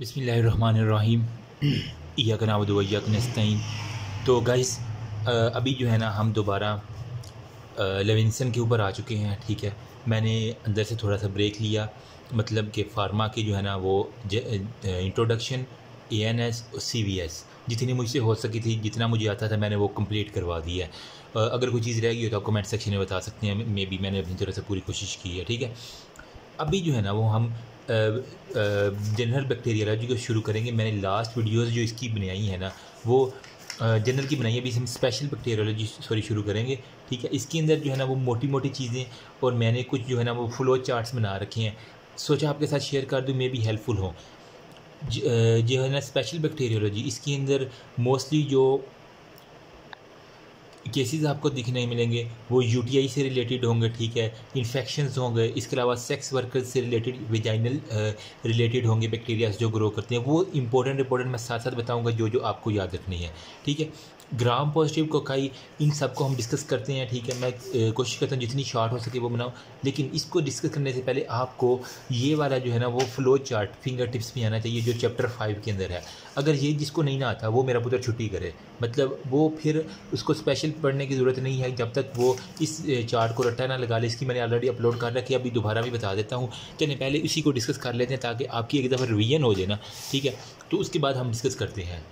बसमीम या का नस्तीन तो गाइस अभी जो है ना हम दोबारा लेविंसन के ऊपर आ चुके हैं, ठीक है? मैंने अंदर से थोड़ा सा ब्रेक लिया मतलब कि फार्मा की जो है ना वो introduction A N S C V S जितनी मुझसे हो सकी थी, जितना मुझे आता था, मैंने वो कंप्लीट करवा दिया है। अगर कोई चीज़ रह गई हो तो आप कमेंट सेक्शन में बता सकते हैं, मे बी मैंने अपनी तरह से पूरी कोशिश की है, ठीक है? अभी जो है ना वो हम जनरल बैक्टीरियोलॉजी को शुरू करेंगे। मैंने लास्ट वीडियोस जो इसकी बनाई है ना, वो जनरल की बनाई है। अभी हम स्पेशल बैक्टीरियोलॉजी सॉरी शुरू करेंगे, ठीक है? इसके अंदर जो है ना, वो मोटी मोटी चीज़ें और मैंने कुछ जो है ना, वो फ्लो चार्ट्स बना रखे हैं। सोचा आपके साथ शेयर कर दूँ, मे भी हेल्पफुल हो। जो है ना स्पेशल बैक्टीरियोलॉजी इसके अंदर मोस्टली जो केसेस आपको दिखने मिलेंगे, वो यूटीआई से रिलेटेड होंगे, ठीक है इन्फेक्शन होंगे, इसके अलावा सेक्स वर्कर्स से रिलेटेड विजाइनल रिलेटेड होंगे बैक्टीरियाज जो ग्रो करते हैं, वो इंपॉर्टेंट इंपॉर्टेंट मैं साथ साथ बताऊँगा जो जो आपको याद रखनी है, ठीक है। ग्राम पॉजिटिव कोकाई इन सबको हम डिस्कस करते हैं, ठीक है? मैं कोशिश करता हूँ जितनी शॉर्ट हो सके वो बनाऊँ, लेकिन इसको डिस्कस करने से पहले आपको ये वाला जो है ना, वो फ्लो चार्ट फिंगर टिप्स में आना चाहिए, जो चैप्टर फाइव के अंदर है। अगर ये जिसको नहीं ना आता, वो मेरा पुत्र छुट्टी करे। मतलब वो फिर उसको स्पेशल पढ़ने की ज़रूरत नहीं है, जब तक वो इस चार्ट को रट्टा ना लगा ले, इसकी मैंने ऑलरेडी अपलोड कर रखी है, अभी दोबारा भी बता देता हूँ। चलिए, पहले इसी को डिस्कस कर लेते हैं ताकि आपकी एक दफ़ा रिवीजन हो जाए ना, ठीक है? तो उसके बाद हम डिस्कस करते हैं।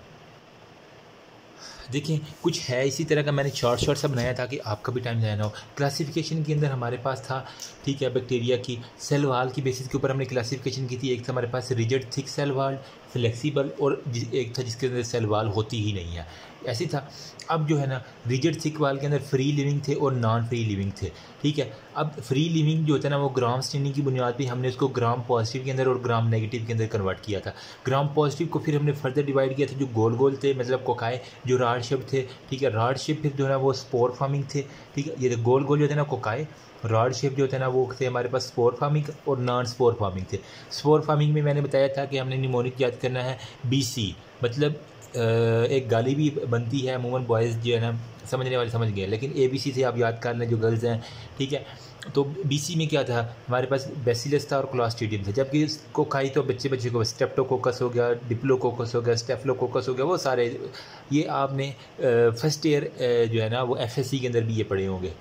देखिए, कुछ है इसी तरह का मैंने शॉर्ट शॉर्ट सा बनाया था कि आपका भी टाइम ज़ाया ना हो। क्लासिफिकेशन के अंदर हमारे पास था, ठीक है बैक्टीरिया की सेल वाल की बेसिस के ऊपर हमने क्लासिफिकेशन की थी। एक था हमारे पास result thick cell wall flexible और एक था जिसके अंदर सेल वाल होती ही नहीं है। ऐसी था। अब जो है ना रिजर्ट थिक वाल के अंदर फ्री लिविंग थे और नॉन फ्री लिविंग थे, ठीक है? अब फ्री लिविंग जो होता है ना, वो ग्राम स्टेनिंग की बुनियाद पर हमने उसको ग्राम पॉजिटिव के अंदर और ग्राम नेगेटिव के अंदर कन्वर्ट किया था। ग्राम पॉजिटिव को फिर हमने फर्दर डिवाइड किया था, जो गोल गोल थे मतलब कोकाए जो राड शिप थे, ठीक है? राड शिप फिर जो है ना, वो स्पोर फ़ार्मिंग थे, ठीक है? ये गोल गोल जो थे ना कोकाए रॉड शेप जो थे ना, वो थे हमारे पास स्पोर फ़ार्मिंग और नॉन स्पोर फ़ार्मिंग थे। स्पोर फ़ार्मिंग में मैंने बताया था कि हमने निमोनिक याद करना है बीसी मतलब एक गाली भी बनती है, अमूमन बॉयज़ जो है ना, समझने वाले समझ गए। लेकिन ए बी सी से आप याद कर लें जो गर्ल्स हैं, ठीक है? तो बी सी में क्या था? हमारे पास बेसिलस था और क्लास्टीडियम था। जबकि इसको खाई तो बच्चे बच्चे को स्टेप्टोकोकस हो गया डिप्लोकोकस हो गया स्टेफ्लोकोकस हो गया, वो सारे, ये आपने फ़र्स्ट ईयर जो है ना, वो एफ़ एस सी के अंदर भी ये पढ़े होंगे।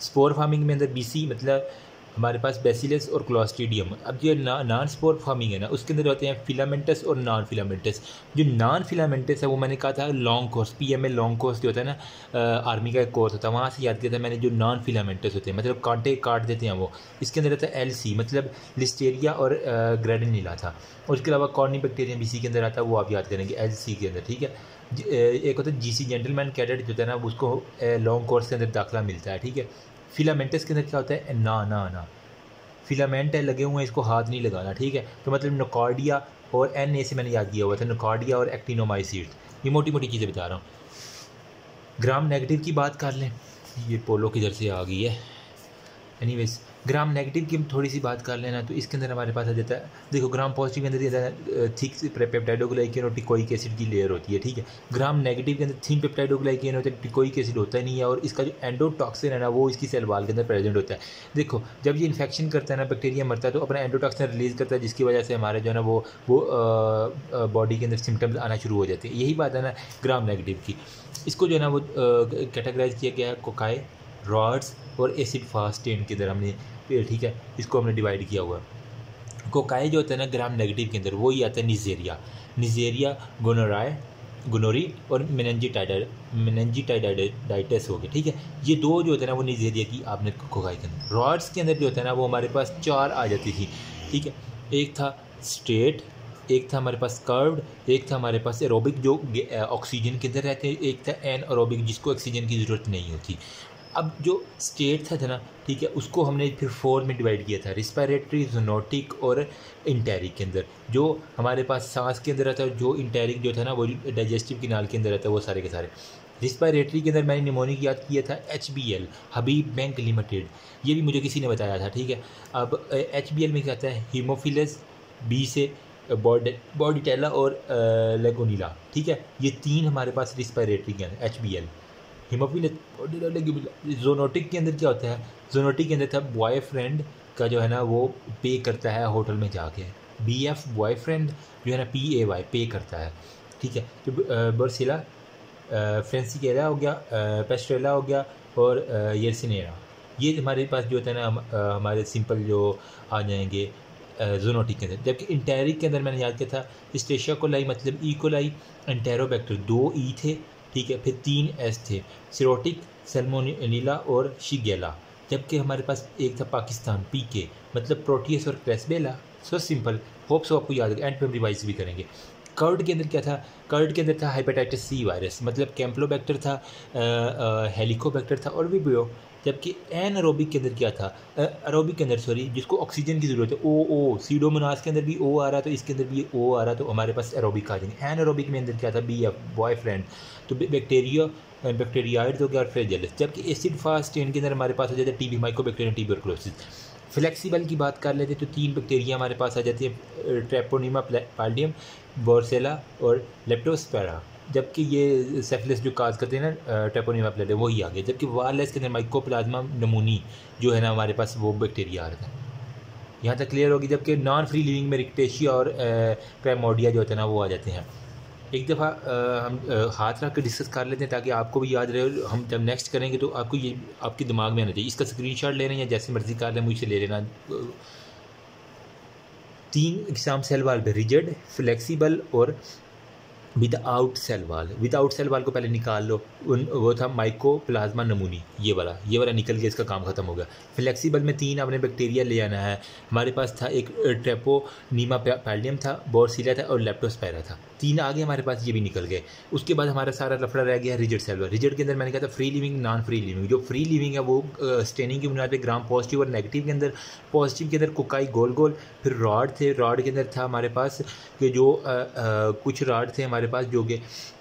स्पोर फ़ार्मिंग में अंदर बी सी मतलब हमारे पास बेसिलस और क्लोस्टीडियम अब जो नॉन स्पोर फ़ार्मिंग है ना, उसके अंदर होते हैं फिलामेंटस और नॉन फिलामेंटस जो नॉन फिलामेंटस है, वो मैंने कहा था long course P M A long course जो होता है ना आर्मी का एक कोर्स होता है, वहाँ से याद किया था मैंने जो नॉन फिलामेंटस होते हैं मतलब कांटे, काट देते हैं वो। इसके अंदर रहता है एल सी मतलब लिस्टेरिया और ग्रेडनीला था। और उसके अलावा कॉर्नी बैक्टीरिया बी सी के अंदर आता है, वो आप याद करेंगे एल सी के अंदर, ठीक है? एक होता है जी सी जेंटलमैन कैडेट जो होता है ना उसको लॉन्ग कोर्स के अंदर दाखिला मिलता है, ठीक है? फिलामेंटस के अंदर क्या होता है? ना ना ना। फिलामेंट है, लगे हुए हैं, इसको हाथ नहीं लगाना, ठीक है? तो मतलब नोकॉर्डिया और एन ए से मैंने याद किया हुआ था, नोकॉर्डिया और एक्टिनोमाइसिड ये मोटी मोटी चीज़ें बता रहा हूँ। ग्राम नेगेटिव की बात कर लें। ये पोलो किधर से आ गई है? एनीवेज ग्राम नेगेटिव की हम थोड़ी सी बात कर लेना तो इसके अंदर हमारे पास आ जाता है। देखो ग्राम पॉजिटिव के अंदर ये थिक पेप्टाइडोग्लाइकेन और टिकोइक एसिड की लेयर होती है, ठीक है? ग्राम नेगेटिव के अंदर थिन पेप्टाइडोग्लाइकेन होता है टिकोइक एसिड होता नहीं है, और इसका जो एंडोटॉक्सिन है ना, वो इसकी सेल वाल के अंदर प्रेजेंट होता है। देखो, जब ये इन्फेक्शन करता है ना बैक्टीरिया मरता है तो अपना एंडोटॉक्सिन रिलीज़ करता है, जिसकी वजह से हमारे जो है ना, वो वो बॉडी के अंदर सिम्टम्स आना शुरू हो जाते हैं। यही बात है ना ग्राम नेगेटिव की। इसको जो है ना, वो कैटेगराइज किया गया है कोकाए रॉड्स और एसिड फास्ट के अंदर हमने ठीक है? इसको हमने डिवाइड किया हुआ। कोकाई जो होता है ना ग्राम नेगेटिव के अंदर, वो ही आता है निजेरिया निजेरिया गोनोराय गोनोरी और मेनेंजिटाइड मेनेंजिटाइडाइटिस हो गया, ठीक है? ये दो जो होते हैं ना, वो निजेरिया की आपने कोकाई के अंदर। रॉड्स के अंदर जो होता है ना, वो हमारे पास चार आ जाती थी, ठीक है? एक था स्ट्रेट एक था हमारे पास कर्व्ड एक था हमारे पास एरोबिक जो ऑक्सीजन के अंदर रहते हैं, एक था एन एरोबिक जिसको ऑक्सीजन की ज़रूरत नहीं होती। अब जो स्टेट था, ना ठीक है उसको हमने फिर फोर में डिवाइड किया था रिस्पायरेटरी जोनोटिक और इंटेरिक के अंदर। जो हमारे पास सांस के अंदर रहता है जो इंटेरिक जो था ना वो डाइजेस्टिव किनाल के अंदर रहता है वो सारे के सारे। रिस्पायरेटरी के अंदर मैंने निमोनिक याद किया था H B L Habib bank limited ये भी मुझे किसी ने बताया था ठीक है। अब एच बी एल में क्या आता है हीमोफिलस बी से बॉडी बॉडी टेला और लेगोनीला ठीक है। ये तीन हमारे पास रिस्पायरेटरी के अंदर H B L haemophilus zoonotic के अंदर क्या होता है? जोनोटिक के अंदर था बॉय फ्रेंड का जो है ना वो पे करता है होटल में जाके। बी एफ़ बॉयफ्रेंड जो है ना पी ए वाई पे करता है। ठीक है? तो बर्सिला फ्रेंसिकेला हो गया पेस्ट्रेला हो गया और यर्सिनेरा। ये हमारे पास जो होता है ना हमारे सिंपल जो आ जाएँगे जोनोटिक के अंदर। जबकि इंटेरिक के अंदर मैंने याद किया था स्टेशिया को लाई मतलब ई को लाई एंटेरोबैक्टर दो ई थे। ठीक है, फिर तीन एस थे, सिरोटिक सेलमोनीला और शिगेला, जबकि हमारे पास एक था पाकिस्तान पी के मतलब प्रोटीस और क्रेसबेला सो सिंपल होप सो आपको याद एंड पर रिवाइज भी करेंगे। कर्ड के अंदर क्या था? कर्ड के अंदर था हेपेटाइटिस सी वायरस मतलब कैम्पलोबैक्टर था हेलिकोबैक्टर था और भी बियो जबकि एन अरोबिक के अंदर क्या था? अरोबिक के अंदर सॉरी जिसको ऑक्सीजन की ज़रूरत है, ओ ओ सीडोमोनास के अंदर भी ओ आ रहा है तो इसके अंदर भी ओ आ रहा तो हमारे पास एरोबिक आ जाएँगे। एन अरोबिक में अंदर क्या था? बी एफ़ बॉयफ्रेंड तो बैक्टीरिया बैक्टीरियाइड हो गया और फ्रेजलिस जबकि एसिड फास्ट स्टेन के अंदर हमारे पास हो जाता है T B microbacterium tuberculosis flexible की बात कर लेते तो तीन बैक्टीरिया हमारे पास आ जाती है ट्रेपोनीमा पाल्डियम बोर्सेला और लेप्टोस्पेरा जबकि ये सेफिलिस जो काज करते हैं ना टेपोनीमा प्लेट वही आ गया। जबकि वायरलेस के अंदर माइकोप्लाज्मा नमूनी जो है ना, हमारे पास वो बैक्टीरिया आ रहा है। यहाँ तक क्लियर होगी, जबकि नॉन फ्री लिविंग में रिक्टेशिया और प्राइमोडिया जो होता है ना, वो आ जाते हैं। एक दफ़ा हम हाथ रख कर डिस्कस कर लेते हैं ताकि आपको भी याद रहे हम जब नेक्स्ट करेंगे तो आपको ये, आपके दिमाग में आना चाहिए। इसका स्क्रीन ले रहे हैं या जैसे मर्ज़ी कर लें, मुझसे ले लेना। तीन exam cell wall rigid flexible और without cell wall without cell wall को पहले निकाल लो, उन, वो था माइको प्लाज्मा नमूनी, ये वाला ये वाला निकल के इसका काम खत्म हो गया। फ्लेक्सिबल में तीन आपने बैक्टीरिया ले आना है। हमारे पास था एक ट्रेपो नीमा पैल्डियम था बोरसीला था और लेप्टोस्पायरा था। तीन आगे हमारे पास ये भी निकल गए। उसके बाद हमारा सारा लफड़ा रह गया रिज़ल्ट सेल वाल रिज़ल्ट के अंदर मैंने कहा था free living non free living जो फ्री लिविंग है वो स्टेनिंग की बुनियाद पर ग्राम पॉजिटिव और नेगेटिव के अंदर पॉजिटिव के अंदर कुकाई गोल गोल फिर रॉड थे। रॉड के अंदर था हमारे पास कि जो कुछ रॉड थे हमारे पास जो कि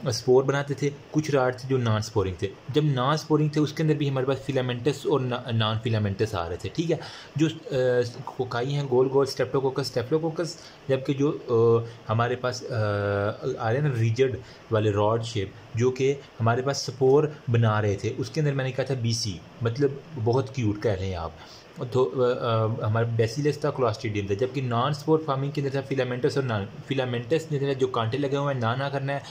स्पोर बनाते थे कुछ रॉड थे जो नॉन स्पोरिंग थे। जब नॉन स्पोरिंग थे उसके अंदर भी हमारे पास फिलामेंटस और नॉन फिलामेंटस आ रहे थे ठीक है? जो कोकाई हैं गोल गोल स्टेप्टोकोकस स्टेप्टोकोकस जबकि जो आ, हमारे पास आ आ रहे हैं ना रिजड वाले रॉड शेप जो कि हमारे पास स्पोर बना रहे थे उसके अंदर मैंने कहा था बीसी मतलब बहुत क्यूट कह रहे हैं आप। हमारा बेसिलस था क्लास्टिडियम था, जबकि नॉन स्पोर फ़ार्मिंग के अंदर था फिलामेंटस और नॉन फिलामेंटस ने जो कांटे लगे हुए हैं, ना ना करना है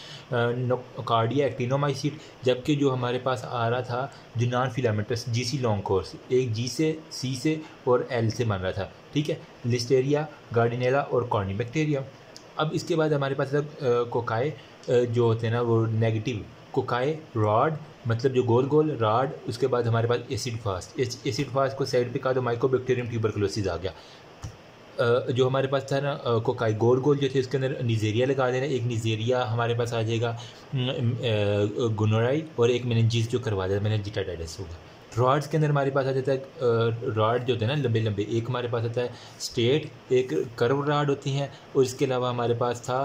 कार्डिया एक्टिनोमाइसिट जबकि जो हमारे पास आ रहा था, जो non filamentous G C long course एक जी से सी से और एल से बन रहा था, ठीक है? लिस्टेरिया गार्डिनेला और कॉर्निबैक्टीरिया अब इसके बाद हमारे पास कोकाए जो होते हैं ना, वो नेगेटिव कोकाए रॉड मतलब जो गोल गोल रॉड उसके बाद हमारे पास एसिड फास्ट एसिड फास्ट को साइड पे कहा तो माइकोबैक्टीरियम ट्यूबरकुलोसिस आ गया। जो हमारे पास था ना कोकाई गोल गोल जो थे, उसके अंदर निजेरिया लगा देना। एक निजेरिया हमारे पास आ जाएगा गुनोराई और एक मैनेजिस जो करवा देना मैनेजिटाटाइटिस होगा रॉड्स के अंदर हमारे पास आ जाता है रॉड जो होते हैं ना, लंबे लंबे, एक हमारे पास आता है स्टेट, एक कर्व रॉड होती हैं और इसके अलावा हमारे पास था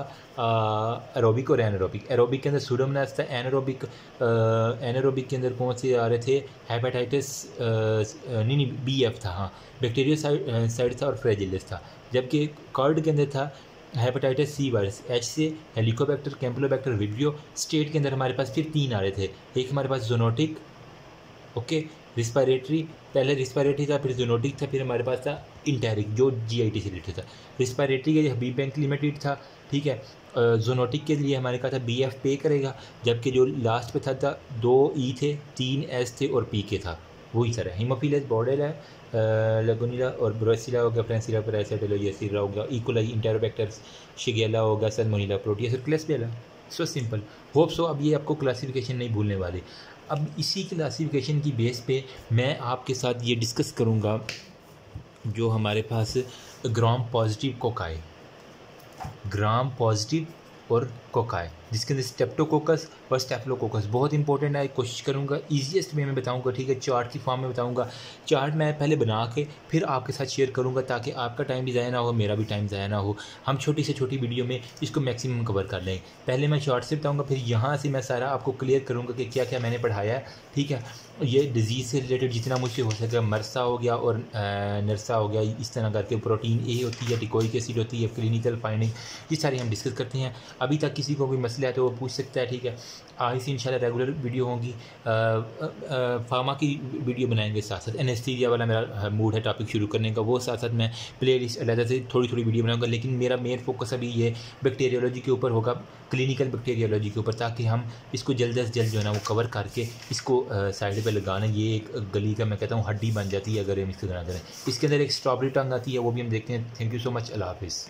एरोबिक और एनारोबिक। एरोबिक के अंदर सूडोमनास था, एनारोबिक एनारोबिक के अंदर कौन से आ रहे थे? हेपेटाइटिस नहीं नहीं बी एफ़ था हाँ। बैक्टीरिया साइड था और फ्रेजिलिस था। जबकि कर्ड के अंदर था हेपेटाइटिस सी वायरस एच से हेलिकोबैक्टर कैम्पलोबैक्टर विब्रियो स्टेट के अंदर हमारे पास फिर तीन आ रहे थे। एक हमारे पास जोनोटिक ओके? रिस्पायरेटरी पहले रिस्पायरेटरी था फिर जोनोटिक था फिर हमारे पास था इंटेरिक जो जी आई टी से रिलेटेड था। रिस्पायरेटरी के लिए हबीब बैंक लिमिटेड था ठीक है? जोनोटिक के लिए हमारे कहा था बी एफ़ पे करेगा जबकि जो लास्ट पे था, था दो ई थे तीन एस थे और पी के था। वही सर हीमोफिलस बॉर्डर है लगोनीला और ब्रोसिला हो गया फ्रेंसिला पैरासिटलो हो गया इकोलाई इंटेरोबैक्टर्स शिगेला हो गया सलमोनीला प्रोटियस और क्लेस्पेला सो सिंपल होप सो अब ये आपको क्लासिफिकेशन नहीं भूलने वाले। अब इसी क्लासिफिकेशन की बेस पे मैं आपके साथ ये डिस्कस करूँगा जो हमारे पास gram positive cocci gram positive और कोकाए जिसके अंदर स्टेप्टोकोकस और स्टेप्लोकोकस बहुत इंपॉर्टेंट है, कोशिश करूँगा ईजिएस्ट वे में बताऊँगा, ठीक है? चार्ट की फॉर्म में बताऊँगा। चार्ट मैं पहले बना के, फिर आपके साथ शेयर करूँगा, ताकि आपका टाइम भी ज़ाया ना हो, मेरा भी टाइम ज़ाया ना हो। हम छोटी से छोटी वीडियो में इसको मैक्सिमम कवर कर लें। पहले मैं चार्ट से बताऊँगा, फिर यहाँ से मैं सारा आपको क्लियर करूँगा कि क्या क्या मैंने पढ़ाया है ठीक है? ये डिज़ीज़ से रिलेटेड जितना मुझसे हो सके मरसा हो गया और नरसा हो गया, इस तरह करके प्रोटीन ए होती है टिकोइक एसिड होती है क्लिनिकल फाइंडिंग ये सारी हम डिस्कस करते हैं। अभी तक किसी को कोई मसला है तो वो पूछ सकता है, ठीक है। आगे से इंशाल्लाह रेगुलर वीडियो होंगी। फार्मा की वीडियो बनाएँगे साथ साथ। एनेस्थीरिया वाला मेरा मूड है टॉपिक शुरू करने का। वो साथ साथ मैं प्ले लिस्ट अलग से थोड़ी थोड़ी वीडियो बनाऊँगा। लेकिन मेरा मेन फोकस अभी ये बैक्टीरियोलॉजी के ऊपर होगा क्लिनिकल बैक्टीरियोलॉजी के ऊपर, ताकि हम इसको जल्द अज जल्द जो है ना वो कवर करके इसको साइड पर लगाना। ये एक गली का मैं कहता हूँ हड्डी बन जाती है अगर हम इसको बना करें। इसके अंदर एक स्ट्रॉबेरी टंग आती है, वो भी हम देखते हैं। थैंक यू सो मच अल्लाह हाफिज़।